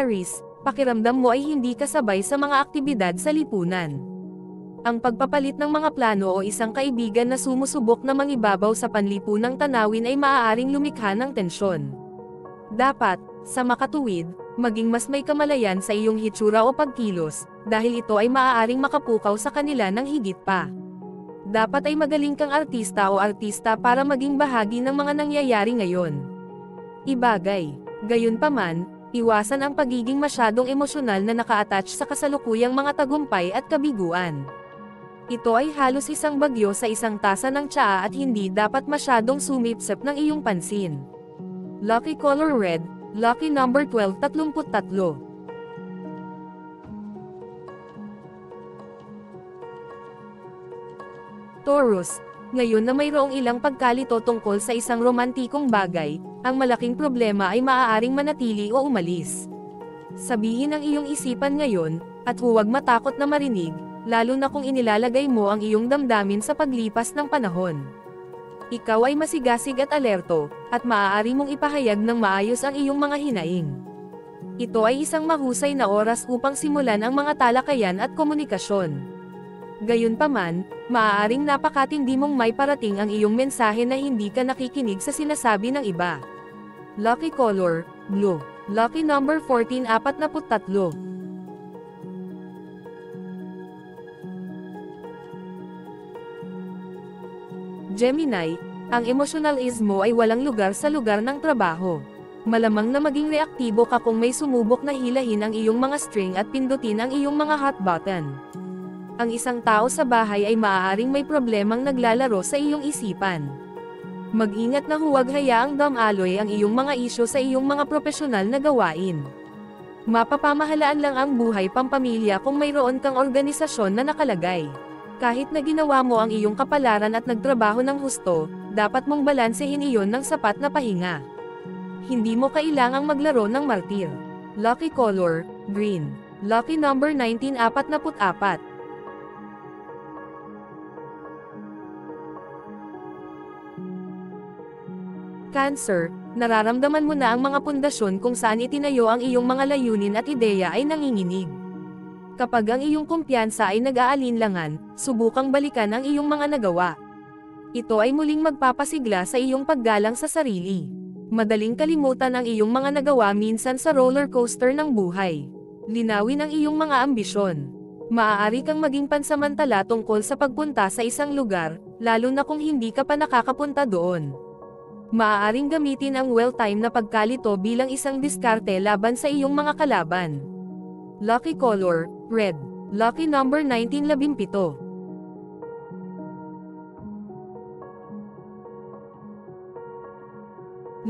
Aris, pakiramdam mo ay hindi kasabay sa mga aktibidad sa lipunan. Ang pagpapalit ng mga plano o isang kaibigan na sumusubok na mangibabaw sa panlipunang tanawin ay maaaring lumikha ng tensyon. Dapat, sa makatuwid, maging mas may kamalayan sa iyong hitsura o pagkilos, dahil ito ay maaaring makapukaw sa kanila ng higit pa. Dapat ay magaling kang artista o artista para maging bahagi ng mga nangyayari ngayon. Ibagay, gayunpaman, iwasan ang pagiging masyadong emosyonal na naka-attach sa kasalukuyang mga tagumpay at kabiguan. Ito ay halos isang bagyo sa isang tasa ng tsaa at hindi dapat masyadong sumipsip ng iyong pansin. Lucky color red, lucky number 1233. Taurus, ngayon na mayroong ilang pagkalito tungkol sa isang romantikong bagay, ang malaking problema ay maaaring manatili o umalis. Sabihin ang iyong isipan ngayon, at huwag matakot na marinig, lalo na kung inilalagay mo ang iyong damdamin sa paglipas ng panahon. Ikaw ay masigasig at alerto, at maaari mong ipahayag ng maayos ang iyong mga hinaing. Ito ay isang mahusay na oras upang simulan ang mga talakayan at komunikasyon. Gayunpaman, maaaring napakatindi mong may parating ang iyong mensahe na hindi ka nakikinig sa sinasabi ng iba. Lucky color, blue. Lucky number 1443. Gemini, ang emosyonalismo ay walang lugar sa lugar ng trabaho. Malamang na maging reaktibo ka kung may sumubok na hilahin ang iyong mga string at pindutin ang iyong mga hot button. Ang isang tao sa bahay ay maaaring may problemang naglalaro sa iyong isipan. Mag-ingat na huwag hayaang damaloy ang iyong mga isyo sa iyong mga profesional na gawain. Mapapamahalaan lang ang buhay pampamilya kung mayroon kang organisasyon na nakalagay. Kahit na ginawa mo ang iyong kapalaran at nagtrabaho ng husto, dapat mong balansehin iyon ng sapat na pahinga. Hindi mo kailangang maglaro ng martir. Lucky color, green. Lucky number 1944. Cancer, nararamdaman mo na ang mga pundasyon kung saan itinayo ang iyong mga layunin at ideya ay nanginginig. Kapag ang iyong kumpiyansa ay nag-aalinlangan, subukang balikan ang iyong mga nagawa. Ito ay muling magpapasigla sa iyong paggalang sa sarili. Madaling kalimutan ang iyong mga nagawa minsan sa roller coaster ng buhay. Linawin ang iyong mga ambisyon. Maaari kang maging pansamantala tungkol sa pagpunta sa isang lugar, lalo na kung hindi ka pa nakakapunta doon. Maaaring gamitin ang well-time na pagkalito bilang isang diskarte laban sa iyong mga kalaban. Lucky color, red. Lucky number 1917.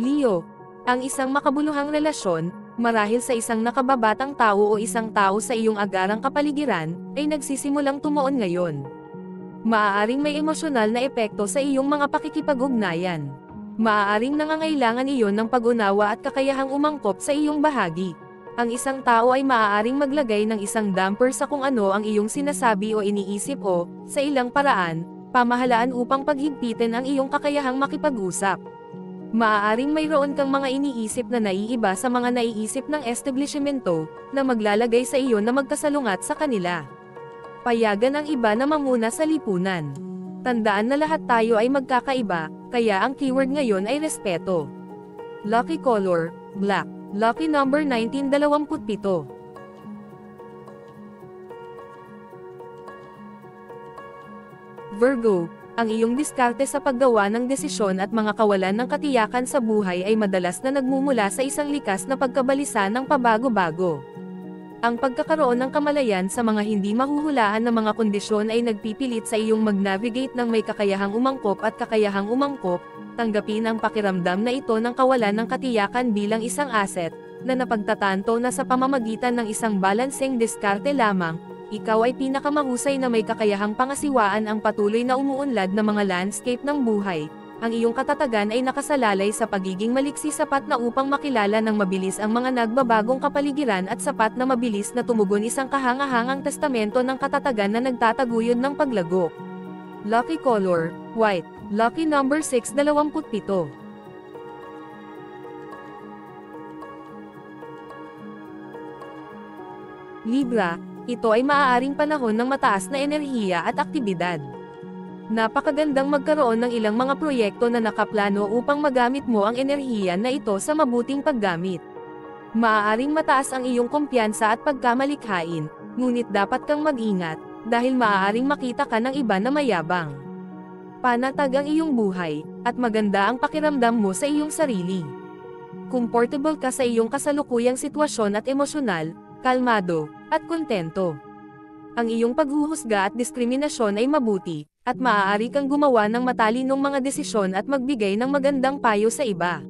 Leo, ang isang makabuluhang relasyon, marahil sa isang nakababatang tao o isang tao sa iyong agarang kapaligiran, ay nagsisimulang tumuon ngayon. Maaaring may emosyonal na epekto sa iyong mga pakikipag-ugnayan. Maaaring nangangailangan iyon ng pag-unawa at kakayahang umangkop sa iyong bahagi. Ang isang tao ay maaaring maglagay ng isang damper sa kung ano ang iyong sinasabi o iniisip o, sa ilang paraan, pamahalaan upang paghigpitin ang iyong kakayahang makipag-usap. Maaaring mayroon kang mga iniisip na naiiba sa mga naiisip ng establishmento, na maglalagay sa iyo na magkasalungat sa kanila. Payagan ang iba na mamuna sa lipunan. Tandaan na lahat tayo ay magkakaiba, kaya ang keyword ngayon ay respeto. Lucky color, black. Lucky number 1927. Virgo, ang iyong diskarte sa paggawa ng desisyon at mga kawalan ng katiyakan sa buhay ay madalas na nagmumula sa isang likas na pagkabalisa ng pabago-bago. Ang pagkakaroon ng kamalayan sa mga hindi mahuhulaan na mga kondisyon ay nagpipilit sa iyong mag-navigate ng may kakayahang umangkop at kakayahang umangkop, tanggapin ang pakiramdam na ito ng kawalan ng katiyakan bilang isang asset, na napagtatanto na sa pamamagitan ng isang balancing diskarte lamang, ikaw ay pinakamahusay na may kakayahang pangasiwaan ang patuloy na umuunlad na mga landscape ng buhay. Ang iyong katatagan ay nakasalalay sa pagiging maliksi sapat na upang makilala ng mabilis ang mga nagbabagong kapaligiran at sapat na mabilis na tumugon isang kahangahangang testamento ng katatagan na nagtataguyod ng paglago. Lucky color, white. Lucky number 627. Libra, ito ay maaaring panahon ng mataas na enerhiya at aktibidad. Napakagandang magkaroon ng ilang mga proyekto na nakaplano upang magamit mo ang enerhiya na ito sa mabuting paggamit. Maaaring mataas ang iyong kumpiyansa at pagkamalikhain, ngunit dapat kang mag-ingat, dahil maaaring makita ka ng iba na mayabang. Panatag ang iyong buhay, at maganda ang pakiramdam mo sa iyong sarili. Comfortable ka sa iyong kasalukuyang sitwasyon at emosyonal, kalmado, at kontento. Ang iyong paghuhusga at diskriminasyon ay mabuti, at maaari kang gumawa ng matalinong mga desisyon at magbigay ng magandang payo sa iba.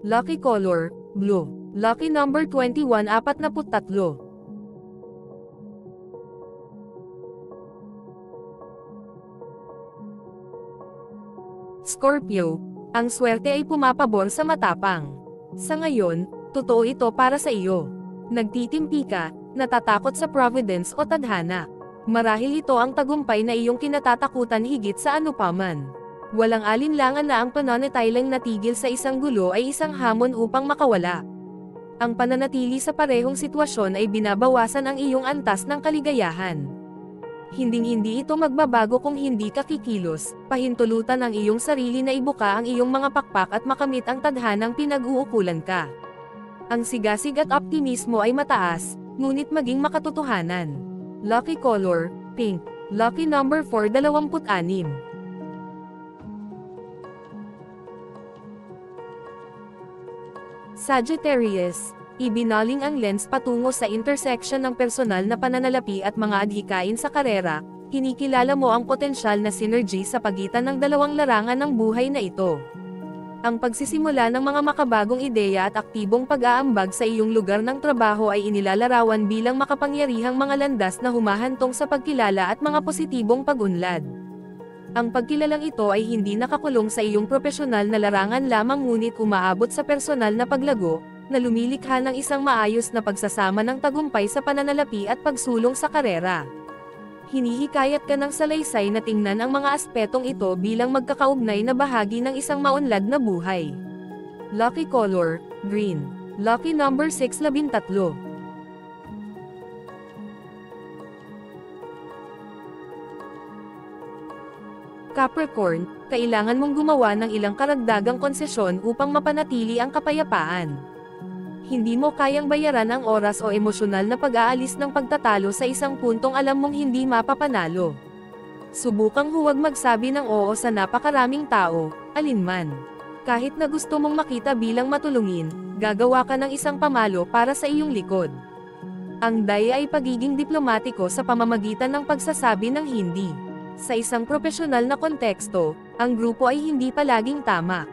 Lucky Color, Blue. Lucky Number 2143. Scorpio, ang swerte ay pumapabor sa matapang. Sa ngayon, totoo ito para sa iyo. Nagtitimpi ka, natatakot sa providence o tadhana. Marahil ito ang tagumpay na iyong kinatatakutan higit sa anupaman. Walang alinlangan na ang pananatiling natigil sa isang gulo ay isang hamon upang makawala. Ang pananatili sa parehong sitwasyon ay binabawasan ang iyong antas ng kaligayahan. Hinding-hindi ito magbabago kung hindi ka kikilos, pahintulutan ang iyong sarili na ibuka ang iyong mga pakpak at makamit ang tadhanang pinag-uukulan ka. Ang sigasig at optimismo ay mataas, ngunit maging makatotohanan. Lucky Color, Pink. Lucky Number 426. Sagittarius, ibinaling ang lens patungo sa intersection ng personal na pananalapi at mga adhikain sa karera, kinikilala mo ang potensyal na synergy sa pagitan ng dalawang larangan ng buhay na ito. Ang pagsisimula ng mga makabagong ideya at aktibong pag-aambag sa iyong lugar ng trabaho ay inilalarawan bilang makapangyarihang mga landas na humahantong sa pagkilala at mga positibong pag-unlad. Ang pagkilalang ito ay hindi nakakulong sa iyong profesional na larangan lamang ngunit umaabot sa personal na paglago, na lumilikha ng isang maayos na pagsasama ng tagumpay sa pananalapi at pagsulong sa karera. Hinihikayat ka ng salaysay na tingnan ang mga aspetong ito bilang magkakaugnay na bahagi ng isang maunlad na buhay. Lucky Color, Green. Lucky Number 613. Capricorn, kailangan mong gumawa ng ilang karagdagang konsesyon upang mapanatili ang kapayapaan. Hindi mo kayang bayaran ang oras o emosyonal na pag-aalis ng pagtatalo sa isang puntong alam mong hindi mapapanalo. Subukang huwag magsabi ng oo sa napakaraming tao, alinman. Kahit na gusto mong makita bilang matulungin, gagawa ka ng isang pamalo para sa iyong likod. Ang daya ay pagiging diplomatiko sa pamamagitan ng pagsasabi ng hindi. Sa isang profesional na konteksto, ang grupo ay hindi palaging tama.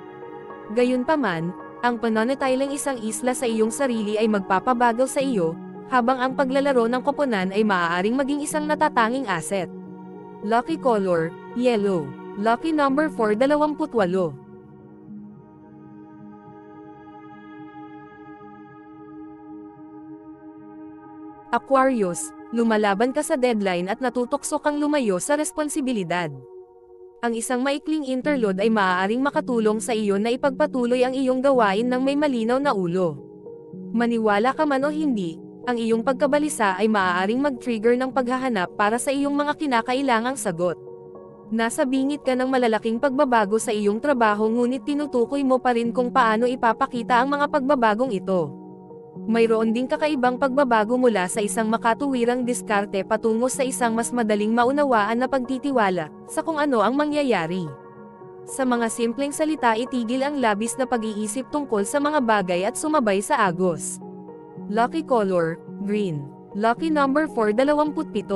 Gayunpaman, ang pananatiling isang isla sa iyong sarili ay magpapabagal sa iyo, habang ang paglalaro ng koponan ay maaaring maging isang natatanging asset. Lucky Color, Yellow. Lucky Number 428. Aquarius, lumalaban ka sa deadline at natutokso kang lumayo sa responsibilidad. Ang isang maikling interlude ay maaaring makatulong sa iyo na ipagpatuloy ang iyong gawain ng may malinaw na ulo. Maniwala ka man o hindi, ang iyong pagkabalisa ay maaaring mag-trigger ng paghahanap para sa iyong mga kinakailangang sagot. Nasa bingit ka ng malalaking pagbabago sa iyong trabaho ngunit tinutukoy mo pa rin kung paano ipapakita ang mga pagbabagong ito. Mayroon ding kakaibang pagbabago mula sa isang makatuwirang diskarte patungo sa isang mas madaling maunawaan na pagtitiwala sa kung ano ang mangyayari. Sa mga simpleng salita itigil ang labis na pag-iisip tungkol sa mga bagay at sumabay sa agos. Lucky Color, Green. Lucky Number 427.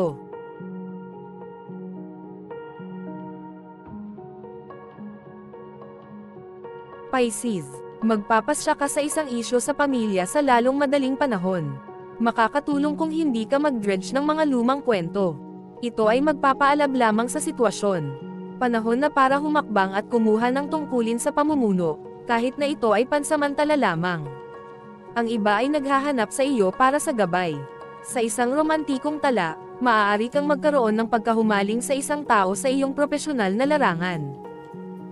Pisces Magpapasya ka sa isang isyo sa pamilya sa lalong madaling panahon. Makakatulong kung hindi ka mag-dredge ng mga lumang kwento. Ito ay magpapaalab lamang sa sitwasyon. Panahon na para humakbang at kumuha ng tungkulin sa pamumuno, kahit na ito ay pansamantala lamang. Ang iba ay naghahanap sa iyo para sa gabay. Sa isang romantikong tala, maaari kang magkaroon ng pagkahumaling sa isang tao sa iyong profesional na larangan.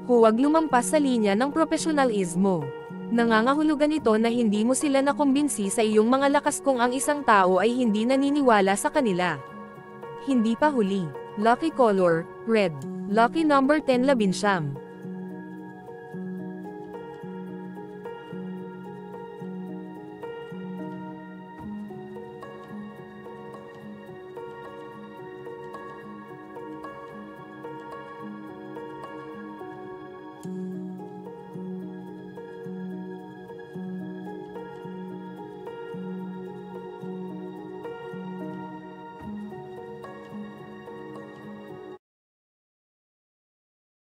Huwag lumampas sa linya ng profesionalismo. Nangangahulugan ito na hindi mo sila nakumbinsi sa iyong mga lakas kung ang isang tao ay hindi naniniwala sa kanila. Hindi pa huli. Lucky color, red. Lucky number 10 labinsyam.